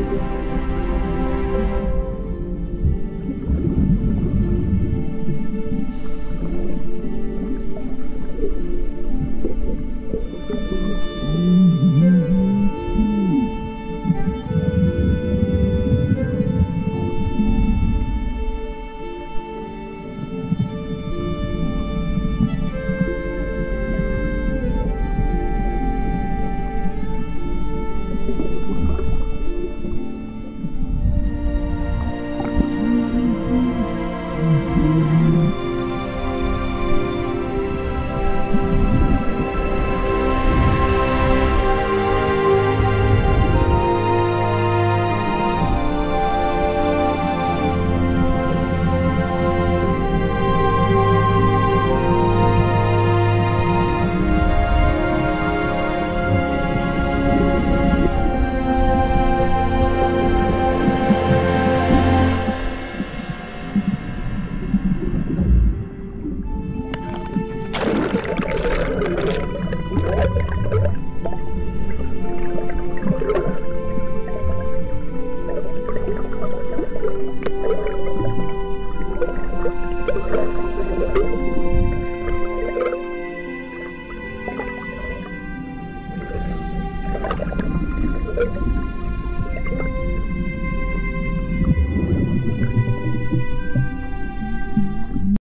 Música